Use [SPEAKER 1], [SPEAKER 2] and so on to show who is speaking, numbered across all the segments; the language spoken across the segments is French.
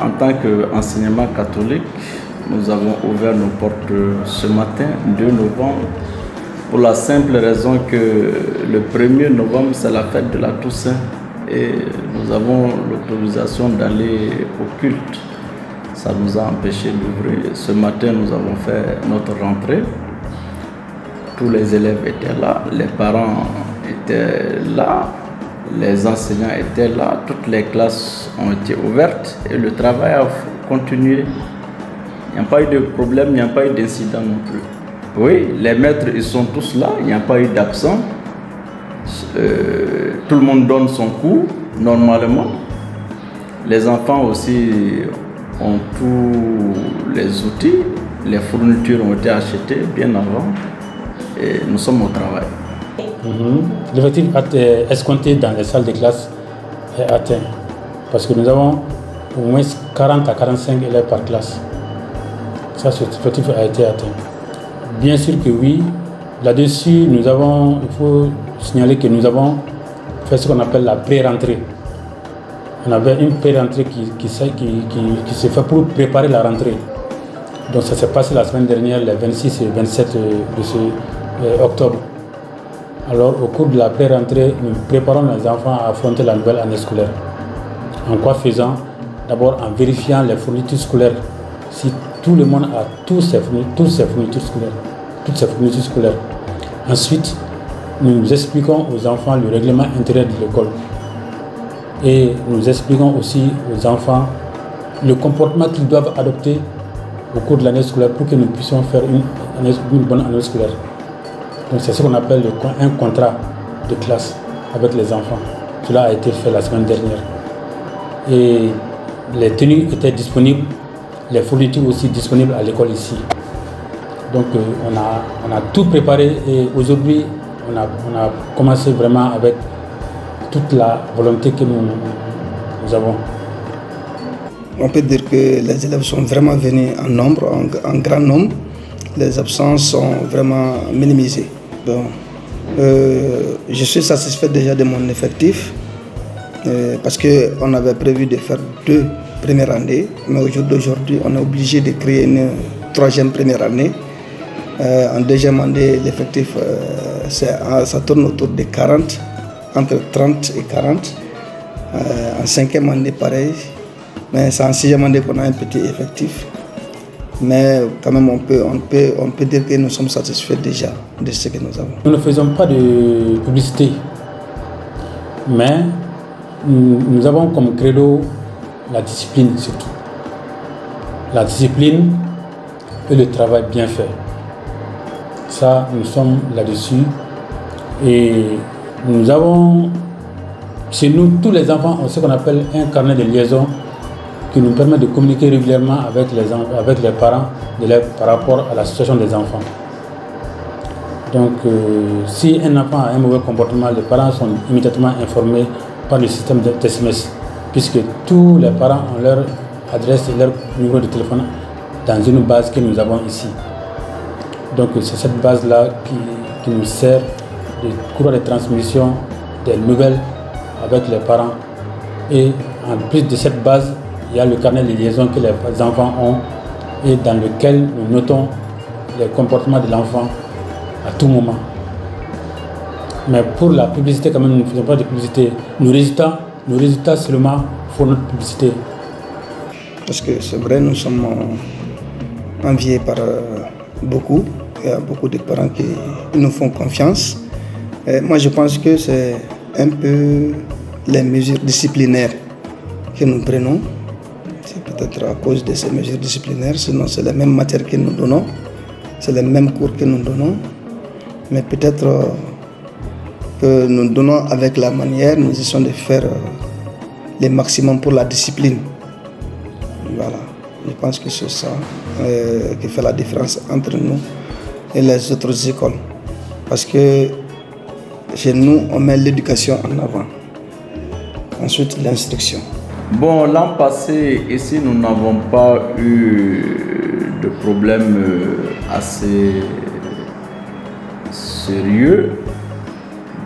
[SPEAKER 1] en tant qu'enseignement catholique, nous avons ouvert nos portes ce matin, 2 novembre, pour la simple raison que le 1er novembre, c'est la fête de la Toussaint et nous avons l'autorisation d'aller au culte. Ça nous a empêché d'ouvrir. Ce matin, nous avons fait notre rentrée. Tous les élèves étaient là, les parents étaient là, les enseignants étaient là, toutes les classes ont été ouvertes et le travail a continué. Il n'y a pas eu de problème, il n'y a pas eu d'incident non plus. Oui, les maîtres, ils sont tous là, il n'y a pas eu d'absent. Euh, tout le monde donne son cours normalement. Les enfants aussi ont tous les outils, les fournitures ont été achetées bien avant et nous sommes au travail.
[SPEAKER 2] Mhm. L'effectif escompté dans les salles de classe est atteint? Parce que nous avons au moins 40 à 45 élèves par classe. Ça, cet objectif a été atteint. Bien sûr que oui. Là-dessus, nous avons, il faut signaler que nous avons fait ce qu'on appelle la pré-rentrée. On avait une pré-rentrée qui, qui, qui, s'est fait pour préparer la rentrée. Donc ça s'est passé la semaine dernière, les 26 et 27 de ce euh, octobre. Alors au cours de la pré-rentrée, nous préparons les enfants à affronter la nouvelle année scolaire. En quoi faisant? D'abord en vérifiant les fournitures scolaires. Si tout le monde a tous ses, toutes ses fournitures scolaires. Ensuite, nous expliquons aux enfants le règlement intérieur de l'école. Et nous expliquons aussi aux enfants le comportement qu'ils doivent adopter au cours de l'année scolaire pour que nous puissions faire une bonne année scolaire. Donc c'est ce qu'on appelle un contrat de classe avec les enfants. Cela a été fait la semaine dernière. Et les tenues étaient disponibles, les fournitures aussi disponibles à l'école ici. Donc euh, on, a, on a tout préparé et aujourd'hui on a, on a commencé vraiment avec toute la volonté que nous, nous avons.
[SPEAKER 3] On peut dire que les élèves sont vraiment venus en nombre, en, en grand nombre. Les absences sont vraiment minimisées. Bon, euh, je suis satisfait déjà de mon effectif euh, parce qu'on avait prévu de faire deux premières années, mais aujourd'hui on est obligé de créer une troisième première année. Euh, en deuxième année, l'effectif ça tourne autour de 40, entre 30 et 40. en cinquième année, pareil. Mais c'est en sixième année qu'on a un petit effectif. Mais quand même, on peut, on, peut, on peut dire que nous sommes satisfaits déjà de ce que nous avons.
[SPEAKER 2] Nous ne faisons pas de publicité, mais nous avons comme credo la discipline surtout. La discipline et le travail bien fait. Ça, nous sommes là-dessus. Et nous avons, chez nous, tous les enfants ont ce qu'on appelle un carnet de liaison qui nous permet de communiquer régulièrement avec les, avec les parents d'élèves par rapport à la situation des enfants. Donc, euh, si un enfant a un mauvais comportement, les parents sont immédiatement informés par le système de SMS, puisque tous les parents ont leur adresse et leur numéro de téléphone dans une base que nous avons ici. Donc, c'est cette base-là qui, qui, nous sert de courroie de transmission des nouvelles avec les parents. Et en plus de cette base, il y a le carnet de liaison que les enfants ont et dans lequel nous notons les comportements de l'enfant à tout moment. Mais pour la publicité, quand même, nous ne faisons pas de publicité. Nos résultats, seulement font notre publicité.
[SPEAKER 3] Parce que c'est vrai, nous sommes enviés par euh, beaucoup. Il y a beaucoup de parents qui nous font confiance. moi, je pense que c'est un peu les mesures disciplinaires que nous prenons peut-être à cause de ces mesures disciplinaires, sinon c'est la même matière que nous donnons, c'est les mêmes cours que nous donnons, mais peut-être euh, que nous donnons avec la manière, nous essayons de faire euh, le maximum pour la discipline. Voilà, je pense que c'est ça euh, qui fait la différence entre nous et les autres écoles. Parce que chez nous, on met l'éducation en avant. Ensuite, l'instruction.
[SPEAKER 1] Bon, l'an passé, ici, nous n'avons pas eu de problème euh, assez sérieux.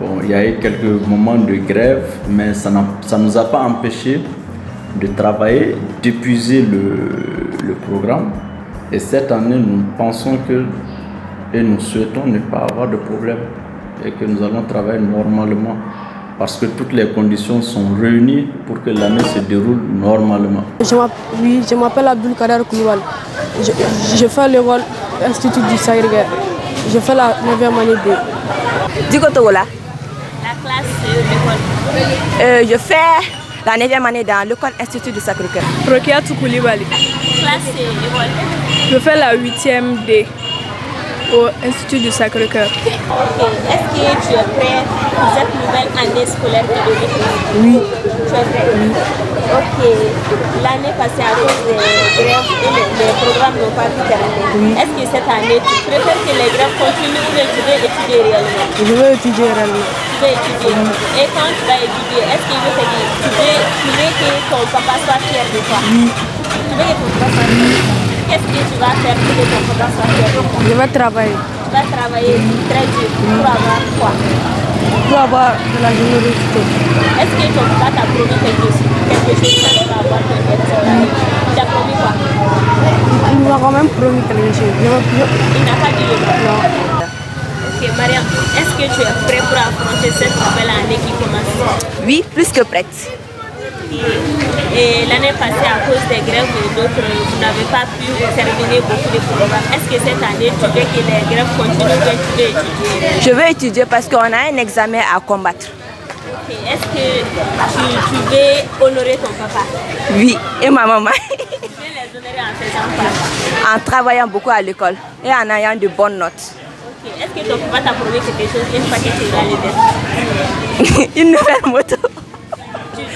[SPEAKER 1] Bon, il y a eu quelques moments de grève, mais ça ne nous a pas empêché de travailler, d'épuiser le, le programme. Et cette année, nous pensons que, et nous souhaitons ne pas avoir de problème et que nous allons travailler normalement parce que toutes les conditions sont réunies pour que l'année se déroule normalement.
[SPEAKER 4] Je oui, je m'appelle Abdul Kader Koulibaly. Je, je fais l'école Institut du Sahel. Je fais la 9e année de.
[SPEAKER 5] Du Togola.
[SPEAKER 6] La classe de l'école.
[SPEAKER 5] Euh, je fais la 9e année dans l'école Institut du Sacré-Cœur.
[SPEAKER 4] Rokia Koulibaly.
[SPEAKER 6] Classe.
[SPEAKER 4] Je fais la 8e D au Institut du Sacré-Cœur.
[SPEAKER 6] Ok. Est-ce que tu es prêt pour cette nouvelle année scolaire de 2020
[SPEAKER 4] Oui.
[SPEAKER 6] Tu es prêt? Oui. Ok. L'année passée, à cause des grèves et les, les programmes n'ont pas pu terminer.
[SPEAKER 4] Oui.
[SPEAKER 6] Est-ce que cette année, tu préfères que les grèves continuent ou bien tu veux étudier réellement?
[SPEAKER 4] Je veux étudier réellement.
[SPEAKER 6] Tu veux étudier. Et quand tu vas étudier, est-ce que je veux tu veux, tu veux que ton papa soit fier de toi?
[SPEAKER 4] Oui.
[SPEAKER 6] Tu veux que ton papa soit fier de toi? Qu'est-ce que tu vas faire pour que ton papa soit toi
[SPEAKER 4] Je vais travailler
[SPEAKER 6] Tu vas travailler très dur pour avoir quoi?
[SPEAKER 4] Pour avoir de la générosité.
[SPEAKER 6] Est-ce que ton papa t'a promis quelque chose Quelque chose quand tu vas avoir Il t'a promis quoi?
[SPEAKER 4] Il m'a quand même promis quelque chose.
[SPEAKER 6] Il n'a pas dit le quoi
[SPEAKER 4] Non.
[SPEAKER 6] Ok, Mariam, est-ce que tu es prêt pour affronter cette nouvelle année qui commence?
[SPEAKER 5] Oui, plus que prête.
[SPEAKER 6] Et l'année passée, à cause des grèves et d'autres, vous n'avez pas pu terminer beaucoup de programmes. Est-ce que cette année, tu veux que les grèves continuent ou tu veux étudier?
[SPEAKER 5] Je veux étudier parce qu'on a un examen à combattre.
[SPEAKER 6] Est-ce que tu, tu veux honorer ton papa?
[SPEAKER 5] Oui, et ma maman.
[SPEAKER 6] Tu veux les honorer en faisant quoi?
[SPEAKER 5] En travaillant beaucoup à l'école et en ayant de bonnes notes.
[SPEAKER 6] Est-ce que ton papa t'a promis quelque chose? Une fois que tu l'aider
[SPEAKER 5] Une nouvelle moto.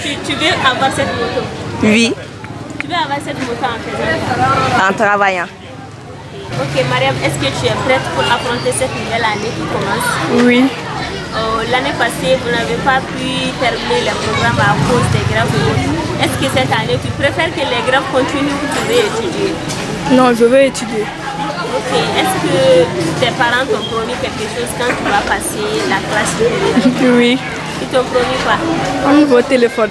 [SPEAKER 6] Tu, veux avoir cette moto?
[SPEAKER 5] Oui,
[SPEAKER 6] Tu veux avoir cette moto en faisant
[SPEAKER 5] en travaillant.
[SPEAKER 6] Ok, Mariam, est-ce que tu es prête pour affronter cette nouvelle année qui commence?
[SPEAKER 4] Oui.
[SPEAKER 6] Euh, L'année passée, vous n'avez pas pu terminer les programmes à cause des grèves. Est-ce que cette année, tu préfères que les grèves continuent ou tu veux étudier?
[SPEAKER 4] Non, je veux étudier.
[SPEAKER 6] Ok, est-ce que tes parents t'ont promis quelque chose quand tu vas passer la classe
[SPEAKER 4] Oui.
[SPEAKER 6] Ils t'ont promis quoi
[SPEAKER 4] Un nouveau téléphone.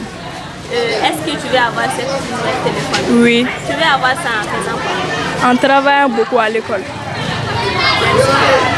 [SPEAKER 6] Euh, Est-ce que tu veux avoir cette nouvelle téléphone?
[SPEAKER 4] Oui.
[SPEAKER 6] Tu veux avoir ça en faisant quoi?
[SPEAKER 4] En travaillant beaucoup à l'école.
[SPEAKER 6] Merci.